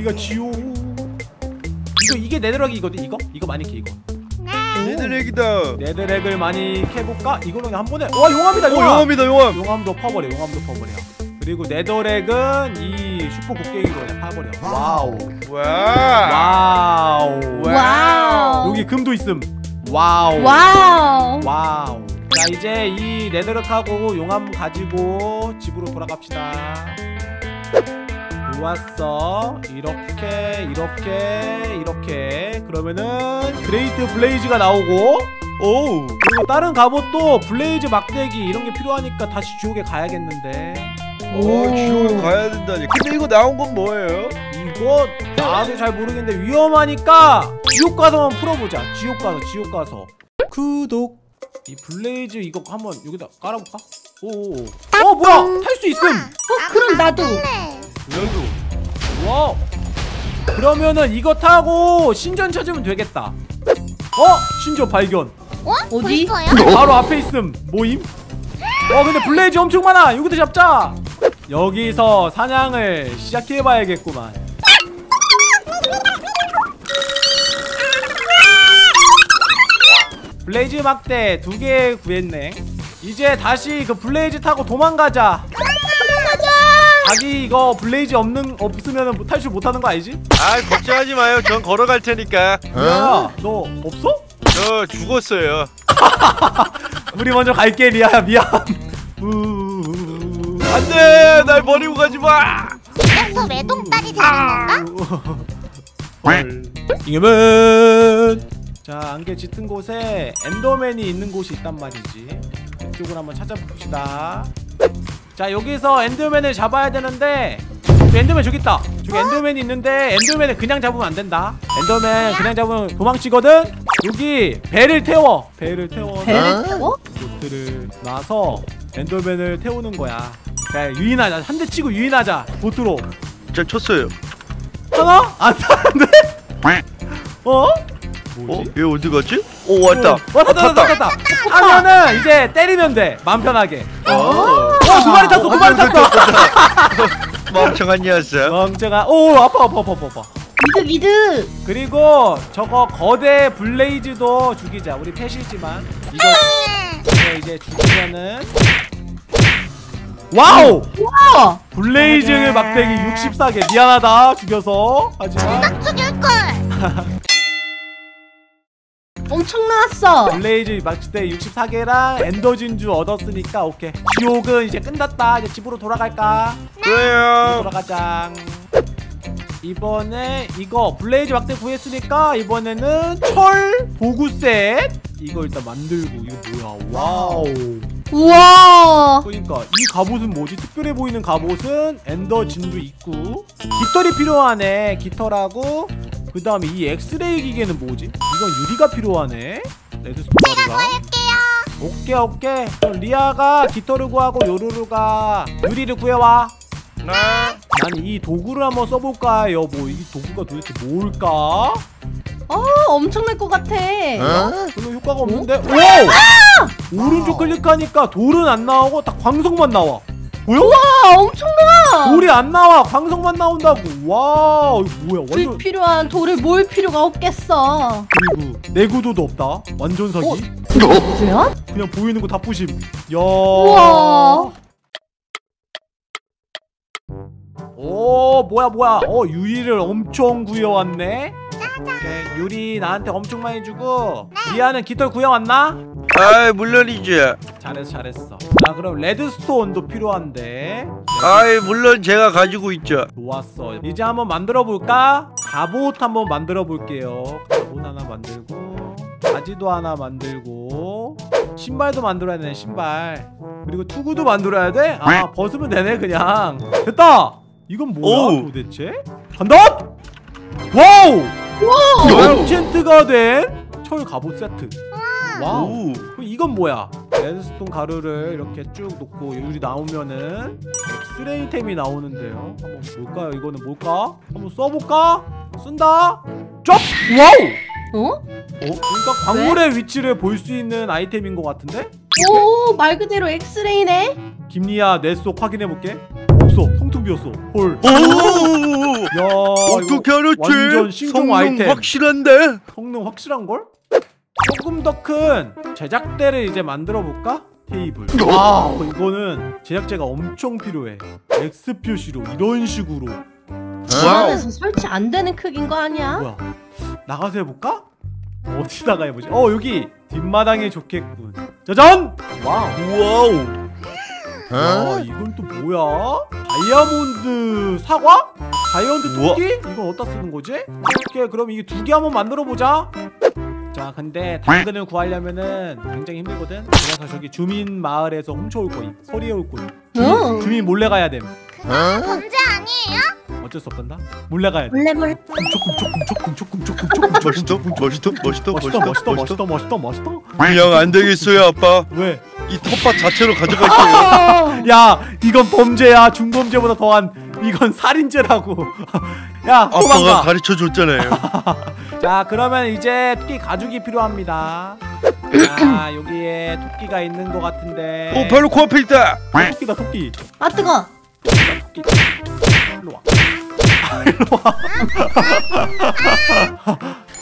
여기가 지옥. 이거 이게 netherrack이거든 이거? 이거 많이 캐 이거. 얘들에기다. netherrack을 많이 캐볼까? 이거는 한 번에 와 용암이다 오 용암. 용암이다 용암. 용암도 퍼버려 용암도 퍼버려. 그리고 netherrack은 이 슈퍼 곡괭이로 그냥 파버려. 와우. 와. 와우. 와우. 여기 금도 있음. 와우. 와우. 와우. 자 이제 이 netherrack하고 용암 가지고 집으로 돌아갑시다 좋았어. 이렇게 이렇게 이렇게. 그러면은 great blaze가 나오고 오 그리고 다른 갑옷도 blaze 막대기 이런 게 필요하니까 다시 지옥에 가야겠는데. 오, 지옥에 가야 된다니. 근데 이거 나온 건 뭐예요? 이거 나도 잘 모르겠는데 위험하니까 지옥 가서만 풀어보자. 지옥 가서 지옥 가서. 구독. 이 blaze 이거 한번 여기다 깔아볼까? 오오 어 뭐야? 탈 수 있음. 어 그럼 나도. 여기도 와 그러면은 이거 타고 신전 찾으면 되겠다. 어? 신전 발견. 어? 어디? 벌써요? 바로 앞에 있음. 뭐임? 어 근데 blaze 엄청 많아. 여기도 잡자. 여기서 사냥을 시작해봐야겠구만. blaze 막대 두 개 구했네. 이제 다시 그 blaze 타고 도망가자. 자 기 이거 blaze 없는 없으면 탈출 못하는 거 알지? 아 걱정하지 마요. 전 걸어갈 테니까. 야, 너 없어? 저 죽었어요. 우리 먼저 갈게 리아야 미안. 안돼, 날 버리고 가지 마. 그래서 외동딸이 되는 건가? 이겨면 자 안개 짙은 곳에 엔더맨이 있는 곳이 있단 말이지 그쪽을 한번 찾아봅시다 자 여기서 엔더맨을 잡아야 되는데 엔더맨 저기 있다 저기 엔더맨이 있는데 엔더맨을 그냥 잡으면 안 된다 엔더맨 그냥 잡으면 도망치거든 여기 배를 태워 배를 태워서 배를 태워? 보트를 놔서 엔더맨을 태우는 거야 야 유인하자 한 대 치고 유인하자 보트로 저 쳤어요. 하나? 안 타는데? 어? 어? 뭐지? 얘 어디 갔지? 오 왔다. 어, 왔다 왔다 왔다 왔다 하면은 이제 때리면 돼 맘 편하게 어. 어 두 마리 탔어. 두 마리 탔어. 멍청한 녀석. 멍청아 오 아파 아파 아파 아파 아파. 미드 미드. 그리고 저거 거대 blaze도 죽이자. 우리 pet이지만. 이거 이거 이제 죽이면은. 와우! 와. blaze 막대기 64개. 미안하다 죽여서. 하지만. 죽일걸 엄청 나왔어. blaze 막대 64개랑 ender 진주 얻었으니까 오케이. 지옥은 이제 끝났다. 이제 집으로 돌아갈까? 그래요. 돌아가자. 이번에 이거 blaze 막대 구했으니까 이번에는 철 도구 세트 이거 일단 만들고 이거 뭐야? 와우. 우와. 그러니까 이 갑옷은 뭐지? 특별해 보이는 갑옷은 ender 진주 있고 깃털이 필요하네. 깃털하고 그 다음에 이 엑스레이 기계는 뭐지 이건 유리가 필요하네 redstone 가루가 할게요 오케이 오케이 그럼 리아가 깃털을 구하고 요루루가 유리를 구해와 나. 난 이 도구를 한번 써볼까 여보 이 도구가 도대체 뭘까? 어 엄청날 것 같아. 별로 효과가 없는데 오! 오른쪽 클릭하니까 돌은 안 나오고 딱 광석만 나와 보여? 와 엄청 나와. 돌이 안 나와. 광석만 나온다고. 와 이거 뭐야? 완전 불필요한 돌을 모을 필요가 없겠어. 그리고 내구도도 없다. 완전 사기 어? 뭐야? 그냥 보이는 거 다 부심. 야. 우와. 오 뭐야 뭐야? 어 유리를 엄청 구해왔네 오케이 유리 나한테 엄청 많이 주고 리아는 깃털 구해왔나? 아 물론이죠. 잘했어 잘했어 자 그럼 레드스톤도 필요한데 아 물론 제가 가지고 있죠. 좋았어 이제 한번 만들어 볼까? 갑옷 한번 만들어 볼게요 갑옷 하나 만들고 바지도 하나 만들고 신발도 만들어야 되네 신발 그리고 투구도 만들어야 돼? 아 벗으면 되네 그냥 됐다 이건 뭐야 오. 도대체? 간다! 와우! enchant가 된 철 갑옷 세트 와우. 그럼 이건 뭐야? redstone 가루를 이렇게 쭉 놓고 유리 나오면은 엑스레이템이 나오는데요. 한번 볼까요? 이거는 뭘까? 한번 써볼까? 쓴다. 쩝! 와우! 어? 어? 그러니까 광물의 위치를 볼 수 있는 아이템인 것 같은데? 오 말 그대로 엑스레이네. 김리아 내속 확인해 볼게. 성통 비었어. 헐. 오. 야, 그렇지 완전 신종 성능 아이템. 확실한데 성능 확실한 걸? 조금 더 큰 제작대를 이제 만들어 볼까? 테이블. 와, 이거는 제작재가 엄청 필요해. X 표시로 이런 식으로. 집 안에서 설치 안 되는 크기인 거 아니야? 뭐야? 나가서 해볼까? 어디다가 해보지? 어 여기 뒷마당에 좋겠군. 짜잔! 와우. 와우 와 이건 또 뭐야? 다이아몬드 사과? 다이아몬드. 토끼? 이건 어디다 쓰는 거지? 오케이 그럼 이게 두 개 한번 만들어 보자 자 근데 당근을 구하려면은 굉장히 힘들거든 그래서 저기 주민 마을에서 훔쳐올 거임 서리해올 거임 응. 주민 몰래 가야 됨 범죄 아니에요? 어쩔 수 없단다 몰래 가야 돼 몰래 몰래. 조금 조금 조금 조금 조금 조금 멋있다 멋있다 멋있다 멋있다 멋있다 멋있다 멋있다 그냥 안 되겠어요 아빠 왜? 이 텃밭 자체로 가져갈게요. 어. 야 이건 범죄야. 중범죄보다 더한 이건 살인죄라고. 야 아빠가 도망가. 가르쳐 줬잖아요. 자 그러면 이제 토끼 가죽이 필요합니다. 자 여기에 토끼가 있는 것 같은데. 어 바로 코앞에 있다. 어, 토끼다 토끼. 아 뜨거. 토끼 일로 와.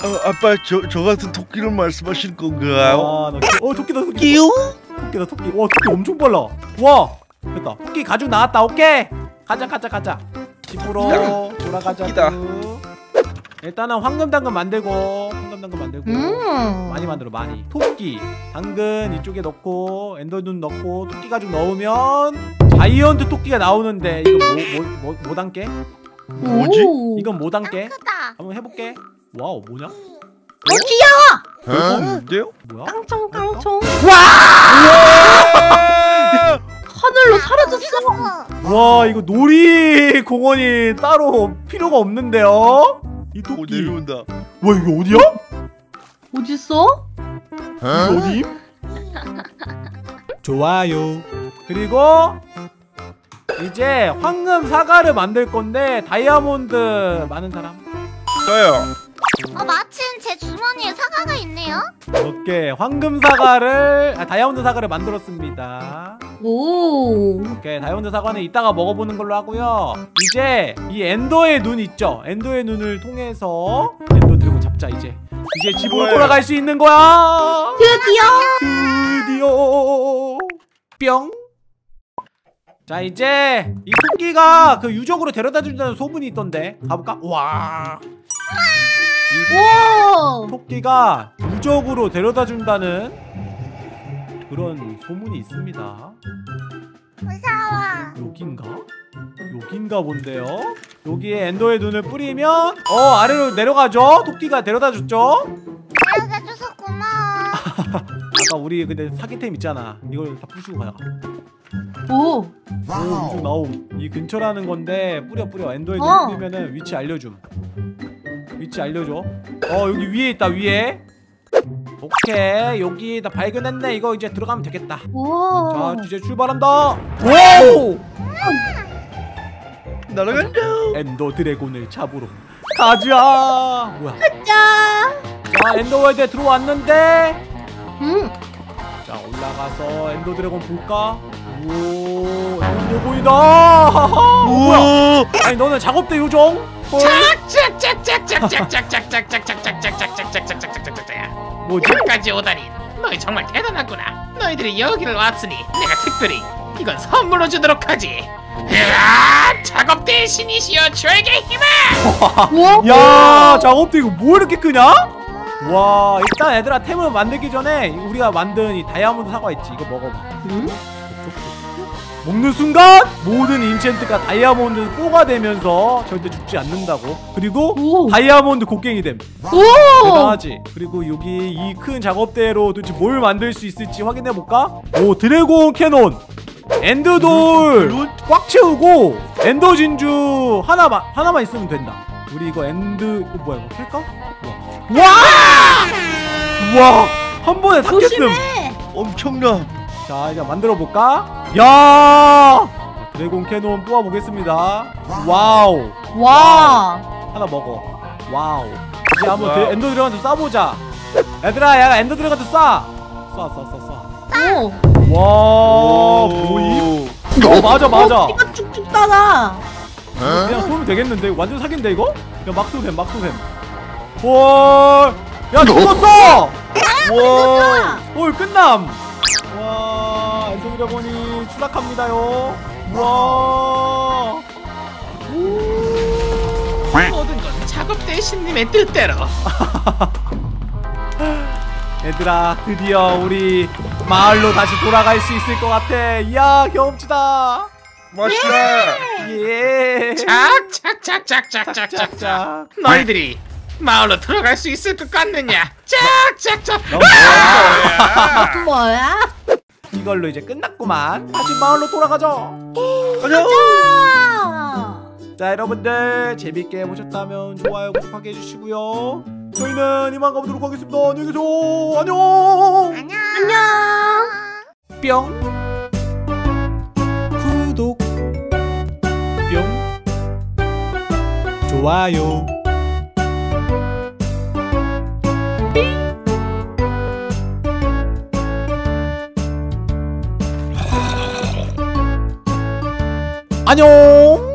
어, 아빠 저, 저 같은 토끼를 말씀하실 건가요? 아, 나 기- 어 토끼다 토끼 토끼다 토끼 와 토끼 엄청 빨라 와 됐다 토끼 가죽 나왔다 오케이 가자 가자 가자 집으로 돌아가자 토끼다. 일단은 황금 당근 만들고 황금 당근 만들고 음. 많이 만들어 많이 토끼 당근 이쪽에 넣고 Ender눈 넣고 토끼 가죽 넣으면 자이언트 토끼가 나오는데 이거 뭐뭐뭐 뭐 담게? 뭐지? 오. 이건 뭐? 크다. 한번 해볼게 와우 뭐냐? 어 귀여워. 별거 없는데요? 뭐야? 깡총 깡총. 아! 하늘로 사라졌어. 어, 와 이거 놀이 공원이 따로 필요가 없는데요? 이 오 토끼 내려온다 와 이거 어디야? 어딨어? 이거 어디? 좋아요 그리고 이제 황금 사과를 만들 건데 다이아몬드 많은 사람 저요 어 마침 제 주머니에 사과가 있네요. 오케이 황금 사과를 아, 다이아몬드 사과를 만들었습니다 오. 오케이 다이아몬드 사과는 이따가 먹어보는 걸로 하고요 이제 이 Ender의 눈 있죠 Ender의 눈을 통해서 Ender Dragon 잡자 이제 이제 집으로 뭐예요? 돌아갈 수 있는 거야 드디어. 드디어 뿅. 자 이제 이 토끼가 그 유적으로 데려다 준다는 소문이 있던데 가볼까? 와. 이 오. 토끼가 유적으로 데려다 준다는 그런 소문이 있습니다. 무서워. 여긴가? 여긴가 본데요. 여기에 엔더의 눈을 뿌리면 어 아래로 내려가죠. 토끼가 데려다 줬죠. 알려줘서 고마워. 아까 우리 근데 사기템 있잖아. 이걸 다 부수고 가자. 오. 오 나옴 이 근처라는 건데 뿌려 뿌려 엔더에 어. 뿌리면은 위치 알려줌 위치 알려줘. 어 여기 위에 있다 위에. 오케이 여기 다 발견했네. 이거 이제 들어가면 되겠다. 오. 자 이제 출발한다. 오! 날아간다. Ender Dragon을 잡으러 가자. 뭐야? 자. 자 Ender World에 들어왔는데? 음. 자 올라가서 Ender Dragon 볼까? 오 Ender. 어, 뭐야? 아니 너는 작업대 요정 헐 뭐지? 여기까지 오다니 너희 정말 대단하구나 너희들이 여기를 왔으니 내가 특별히 이건 선물로 주도록 하지 으아 작업 대신이시여 저에게 힘을. 야 작업대 이거 뭐 이렇게 크냐? 와 일단 얘들아 템을 만들기 전에 우리가 만든 이 다이아몬드 사과 있지 이거 먹어봐 음? 먹는 순간 모든 enchant가 다이아몬드 뽀가 되면서 절대 죽지 않는다고 그리고 오. 다이아몬드 곡괭이 됨 오. 대단하지 그리고 여기 이 큰 작업대로 도대체 뭘 만들 수 있을지 확인해볼까? 오 Dragon Cannon Ender돌 꽉 채우고 Ender 진주 하나만 하나만 있으면 된다 우리 이거 End 이거 뭐야 이거 캘까? 와! 와! 한 번에 다 깼음. 엄청나 자 이제 만들어 볼까? 야! Dragon Cannon 뽑아 보겠습니다. 와우. 와. 하나 먹어. 와우. 이제 한번. 드- Ender Dragon한테 쏴보자. 얘들아, 야 Ender Dragon한테 쏴. 쏴, 쏴, 쏴, 오. 쏴. 와, 보임? 어, 맞아, 맞아. 어, 피가 쭉쭉 따라. 그냥 쏘면 되겠는데 완전 사기인데 이거? 야 막소샘 막소샘 와야 죽었어 우와 올 끝남 와 엔성 드래곤이 추락합니다요 와 모든 건 작업 대신님의 뜻대로. 얘들아 드디어 우리 마을로 다시 돌아갈 수 있을 것 같아 이야 경험치다 맛있다 예 짝짝짝짝짝짝짝짝. 짝짝짝 너희들이 마을로 들어갈 수 있을 것 같느냐? 짝짝짝. 뭐야? 이걸로 이제 끝났구만. 다시 마을로 돌아가죠. 가자! 아. 자 여러분들 재밌게 보셨다면 좋아요 구독하게 해주시고요. 저희는 이만 가보도록 하겠습니다. 안녕히 계세요. 안녕! 안녕. 안녕. 뿅. 구독. 뿅. 좋아요 안녕